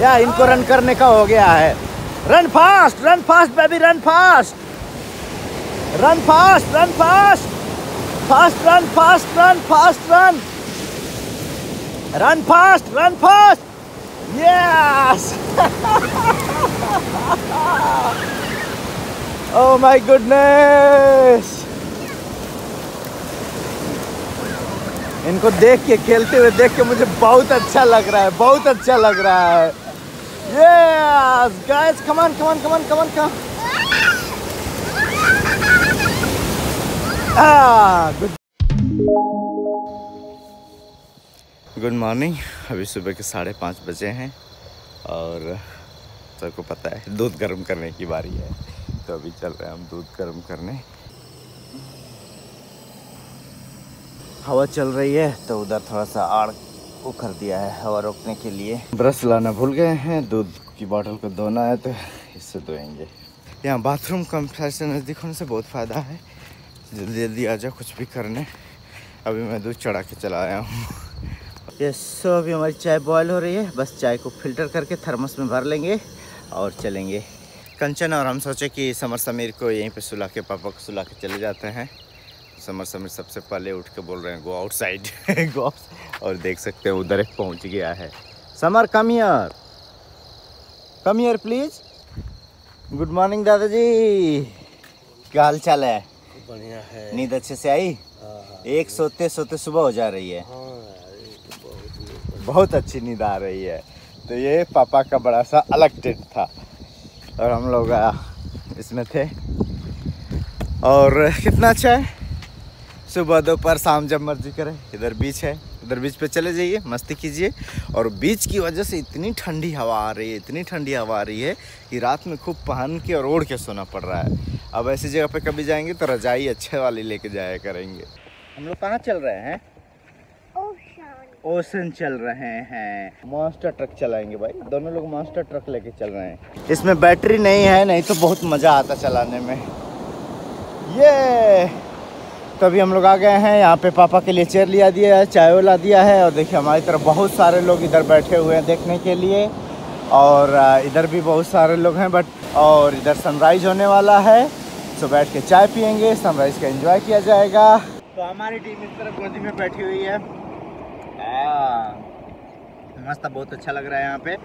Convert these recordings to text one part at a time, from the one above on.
या इनको रन करने का हो गया है। Run fast run fast baby run fast run fast run fast fast run fast run fast run run fast run fast yes Oh my goodness! इनको देख के, खेलते हुए देख के मुझे बहुत अच्छा लग रहा है, बहुत अच्छा लग रहा है। Yes, guys, come on, come on, come on, come on, come. Ah, good. Good morning अभी सुबह के साढ़े पाँच बजे हैं और सबको पता है दूध गर्म करने की बारी है तो अभी चल रहे हैं हम दूध गर्म करने हवा चल रही है तो उधर थोड़ा सा आड़ वो कर दिया है हवा रोकने के लिए। ब्रश लाना भूल गए हैं दूध की बोतल को धोना है तो इससे धोएँगे। यहाँ बाथरूम कम्प्लेक्स से नज़दीक होने से बहुत फ़ायदा है। जल्दी जल्दी आ जाओ कुछ भी करने। अभी मैं दूध चढ़ा के चला आया हूँ। ये सो अभी हमारी चाय बॉयल हो रही है बस चाय को फ़िल्टर करके थर्मस में भर लेंगे और चलेंगे। कंचन और हम सोचे कि समर समीर को यहीं पे सुला के पापा को सुला के चले जाते हैं। समर समीर सबसे पहले उठ के बोल रहे हैं गो आउटसाइड गो और देख सकते हैं उधर एक पहुँच गया है। Samar come here come here please good morning दादाजी। क्या हाल चाल है? बढ़िया है। नींद अच्छे से आई? एक सोते सोते सुबह हो जा रही है। बहुत अच्छी नींद आ रही है। तो ये पापा का बड़ा सा अलग टेंट था। और हम लोग इसमें थे। और कितना अच्छा है? सुबह दोपहर शाम जब मर्ज़ी करें। इधर बीच है उधर बीच पे चले जाइए मस्ती कीजिए। और बीच की वजह से इतनी ठंडी हवा आ रही है इतनी ठंडी हवा आ रही है कि रात में खूब पहन के और ओढ़ के सोना पड़ रहा है। अब ऐसी जगह पे कभी जाएँगे तो रजाई अच्छे वाली लेके जाया करेंगे। हम लोग कहाँ चल रहे हैं? ओशन। चल रहे हैं। मॉन्स्टर ट्रक चलाएँगे भाई। दोनों लोग मॉन्स्टर ट्रक लेके चल रहे हैं। इसमें बैटरी नहीं है नहीं तो बहुत मज़ा आता चलाने में। ये! तो अभी हम लोग आ गए हैं यहाँ पे पापा के लिए चेयर लिया दिया है चाय ला दिया है और देखिए हमारी तरफ़ बहुत सारे लोग इधर बैठे हुए हैं देखने के लिए और इधर भी बहुत सारे लोग हैं बट और इधर सनराइज होने वाला है तो बैठ के चाय पियेंगे सनराइज का एंजॉय किया जाएगा। तो हमारी टीम इस तरफ़ गोदी में बैठी हुई हाँ, मस्त बहुत अच्छा लग रहा है यहाँ पे।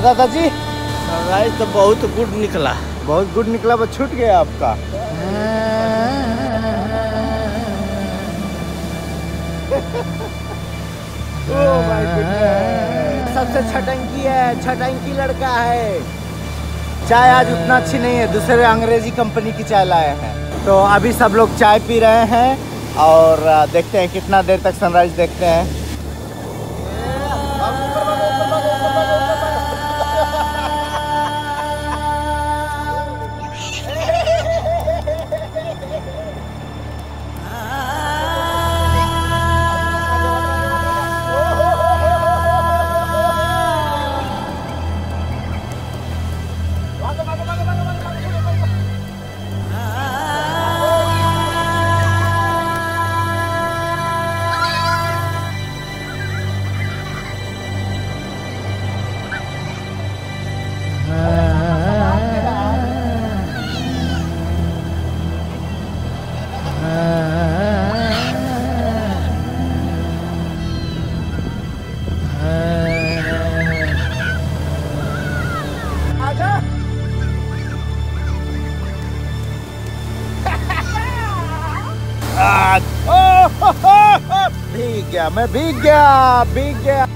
अब और दादाजी? सनराइज तो बहुत गुड निकला। बहुत गुड निकला बस छूट गया आपका। Oh. सबसे छटंकी है छटंकी लड़का है। चाय आज उतना अच्छी नहीं है दूसरे अंग्रेज़ी कंपनी की चाय लाए हैं। तो अभी सब लोग चाय पी रहे हैं और देखते हैं कितना देर तक सनराइज देखते हैं। गया मैं भीग गया भीग गया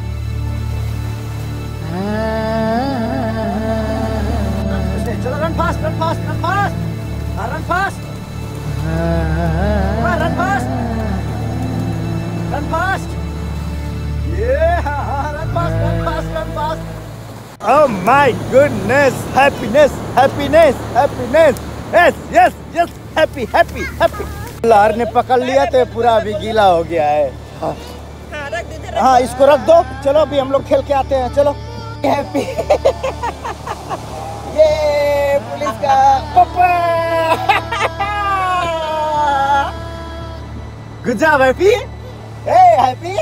चलो run fast run fast run fast run fast run fast run fast Yeah, run fast, run fast, run fast. Oh my goodness, happiness, happiness, happiness. Yes, yes, yes, happy, happy, happy. लहर ने पकड़ लिया तो पूरा अभी गीला हो गया है हाँ। हाँ इसको रख दो। चलो अभी हम लोग खेल के आते हैं। चलो। हैप्पी ये पुलिस का पापा गुड जॉब हैप्पी हैप्पी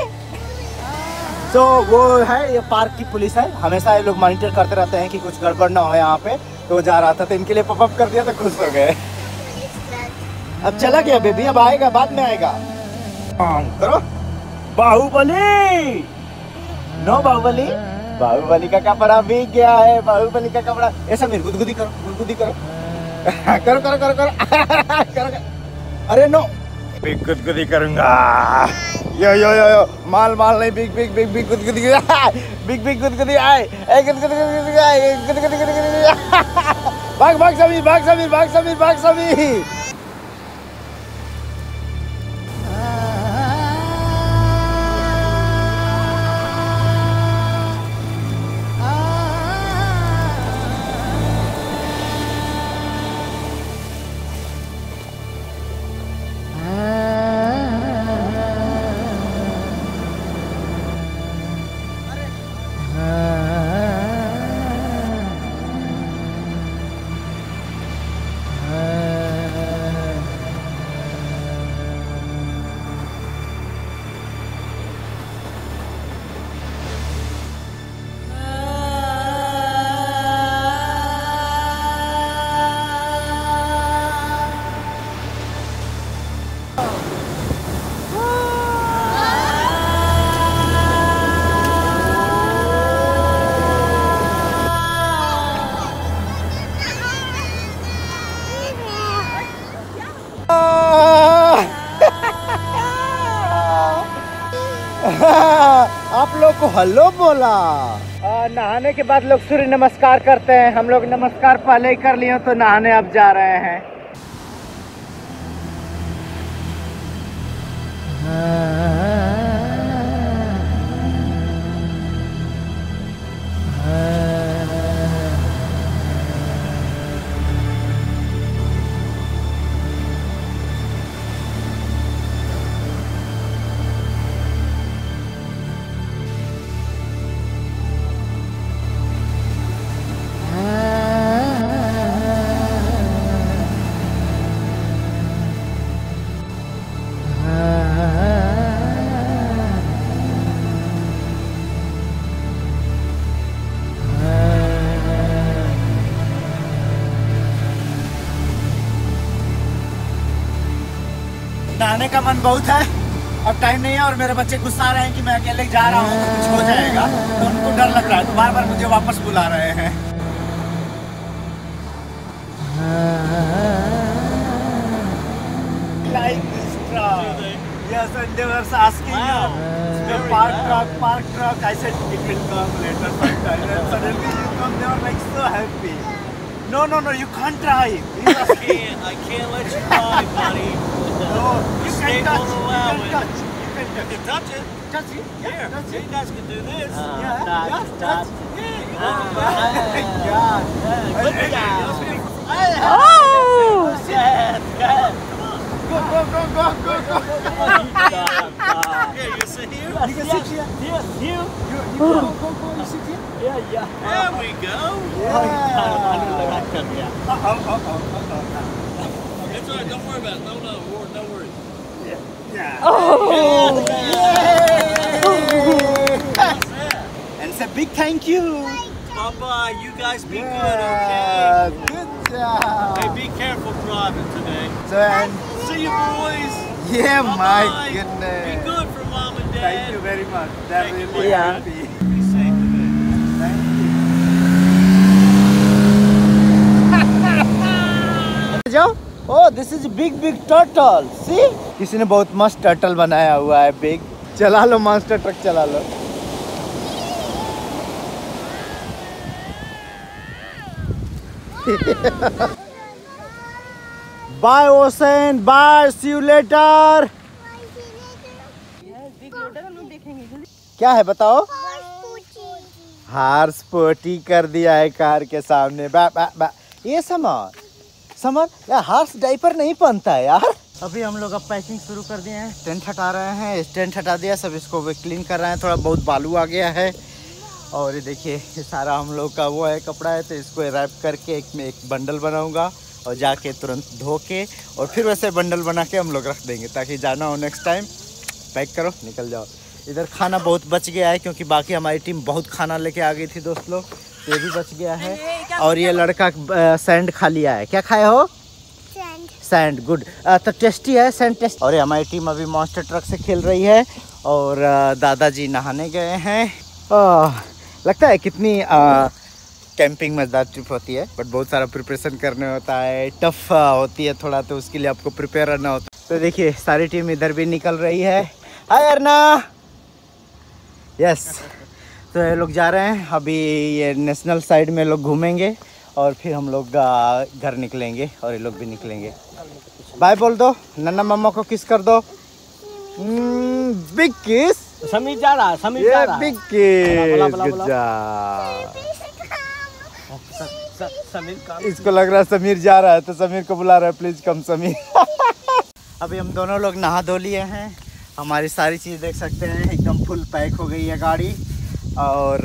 तो वो है ये पार्क की पुलिस है। हमेशा ये लोग मॉनिटर करते रहते हैं कि कुछ गड़बड़ ना हो यहाँ पे। तो जा रहा था तो इनके लिए पॉपअप कर दिया तो खुश हो गए। अब चला गया बेबी अब आएगा बाद में आएगा। हाँ, करो। बाहुबली। नो बाहुबली? बाहुबली का कपड़ा भीग गया है बाहुबली का कपड़ा। ऐसा मेरे गुदगुदी करो गुदगुदी करो। करो करो करो करो। करो करो। अरे नो। बिग गुदगुदी करूँगा। यो यो यो यो। माल माल नहीं बिग बिग बिग बिग गुदगुदी बिग बिग गुदगुदी आए। ए गुदगुदी गुदगुदी आए। गुदगुदी गुदगुदी भाग भाग समीर भाग समीर भाग समीर भाग समीर को हेलो बोला। आ, नहाने के बाद लोग सूर्य नमस्कार करते हैं। हम लोग नमस्कार पहले ही कर लिए तो नहाने अब जा रहे हैं। का मन बहुत है अब टाइम नहीं है और मेरे बच्चे गुस्सा रहे हैं कि मैं अकेले जा रहा हूँ तो कुछ हो जाएगा तो उनको डर लग रहा है तो बार बार मुझे वापस बुला रहे हैं. Yes, and they were asking Wow. you, the park truck, park truck. I said it will come later sometime. And suddenly you come, they were like so happy. No, no, no, you can't drive. I can't, I can't let you drive, buddy. No, you can touch. won't You can touch. You can You touch. can touch it. Touch it. Yeah, Here, touch you guys can do this. Yeah, touch, yeah, touch. touch. Yeah, you can. Yeah. Good job. Oh! Yes, good. Go, go, go, go, go, go. Here, you sit here. You can sit here. Yes, you. You, you go, go, go, go. You sit here. Yeah, yeah. There we go. Yeah. Yeah. Uh, uh, uh, uh, uh, uh. It's all right. Don't worry about it. No, no, no worries. Oh, yeah. Oh! It. And say big thank you. Bye-bye. You guys be Yeah, good, okay? good job. Hey, be careful driving today. So, and See you, boys. yeah, Bye-bye. my Be good for mom and dad. Thank you very much. They're Thank really Yeah. happy. Be safe today. Thank you. जाओ ओह this is big big turtle see किसी ने बहुत मस्त turtle बनाया हुआ है big चला लो master truck चला लो. Bye ocean bye see you later क्या है बताओ? हार्स पोटी कर दिया है कार के सामने. बा, बा, बा। ये समर समर यार हार्स डाइपर नहीं पहनता है यार। अभी हम लोग अब पैकिंग शुरू कर दिए हैं। टेंट हटा रहे हैं टेंट हटा दिया सब इसको क्लीन कर रहे हैं थोड़ा बहुत बालू आ गया है। और ये देखिए ये सारा हम लोग का वो है कपड़ा है तो इसको रैप करके एक में एक बंडल बनाऊँगा और जाके तुरंत धो के और फिर वैसे बंडल बना के हम लोग रख देंगे ताकि जाना हो नेक्स्ट टाइम पैक करो निकल जाओ। इधर खाना बहुत बच गया है क्योंकि बाकी हमारी टीम बहुत खाना लेके आ गई थी दोस्त लोग। ये भी बच गया है। और ये लड़का सैंड खा लिया है। क्या खाए हो? सैंड गुड तो टेस्टी है सैंड टेस्ट और हमारी टीम अभी मॉन्स्टर ट्रक से खेल रही है। और दादाजी नहाने गए हैं। लगता है कितनी कैंपिंग मज़ेदार ट्रिप होती है। बट बहुत सारा प्रिपरेशन करने होता है। टफ होती है थोड़ा तो उसके लिए आपको प्रिपेयर रहना होता है। तो देखिए सारी टीम इधर भी निकल रही है। हाय अरना यस तो ये लोग जा रहे हैं। अभी ये नेशनल साइड में लोग घूमेंगे और फिर हम लोग घर निकलेंगे और ये लोग भी निकलेंगे। बाय बोल दो। नन्ना मम्मा को किस कर दो? बिग किस समीर जा रहा समीर जा रहा। बिग किस इसको लग रहा है समीर जा रहा है तो समीर को बुला रहा है प्लीज़ कम समीर। अभी हम दोनों लोग नहा धो लिए हैं। हमारी सारी चीज़ देख सकते हैं एकदम फुल पैक हो गई है गाड़ी। और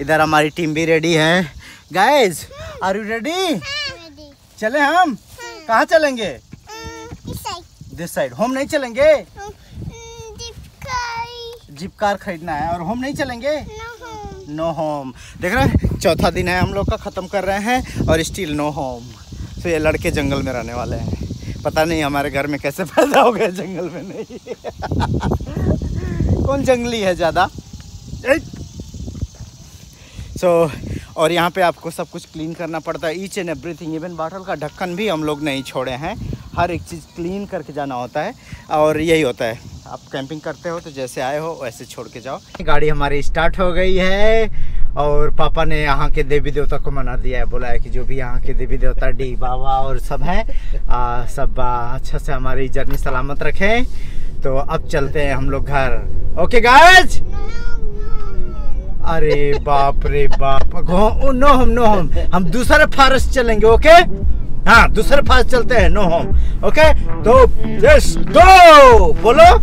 इधर हमारी टीम भी रेडी है। गाइज़ आर यू रेडी चले हम? कहाँ चलेंगे? दिस साइड होम नहीं चलेंगे? जीप कार खरीदना है और होम नहीं चलेंगे? नो होम देख रहे हैं चौथा दिन है हम लोग का ख़त्म कर रहे हैं और स्टिल नो होम तो ये लड़के जंगल में रहने वाले हैं। पता नहीं हमारे घर में कैसे पैदा हो गए जंगल में नहीं। कौन जंगली है ज़्यादा? सो so, और यहाँ पे आपको सब कुछ क्लीन करना पड़ता है each and everything even bottle का ढक्कन भी हम लोग नहीं छोड़े हैं। हर एक चीज़ क्लीन करके जाना होता है और यही होता है। आप कैंपिंग करते हो तो जैसे आए हो वैसे छोड़ के जाओ। गाड़ी हमारी स्टार्ट हो गई है और पापा ने यहाँ के देवी देवता को मना दिया है। बोला है कि जो भी यहाँ के देवी देवता डी बाबा और सब हैं सब अच्छा से हमारी जर्नी सलामत रखें। तो अब चलते हैं हम लोग घर। ओके गाइज़ अरे बाप रे बाप। घो- नो हम नो हम। हम दूसरे फारस चलेंगे, ओके? हाँ दूसरे फारस चलते हैं, नो हम। ओके? तो लेट्स गो बोलो।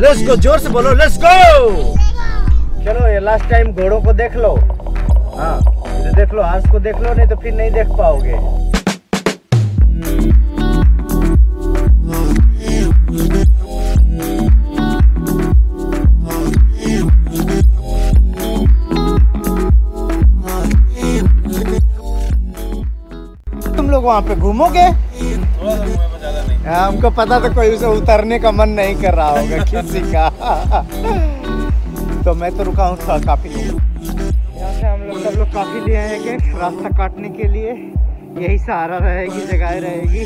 लेट्स गो ज़ोर से बोलो लेट्स गो चलो, ये लास्ट टाइम घोड़ों को देख लो। हाँ देख लो हाथ को देख लो, नहीं तो फिर नहीं देख पाओगे। वहाँ पे घूमोगे? हाँ, हमको पता तो कोई उसे उतरने का मन नहीं कर रहा होगा किसी का। तो मैं तो रुका हूँ काफ़ी यहाँ से हम लोग सब लोग काफ़ी लिए आएँगे रास्ता काटने के लिए। यही सहारा रहेगी जगह रहेगी।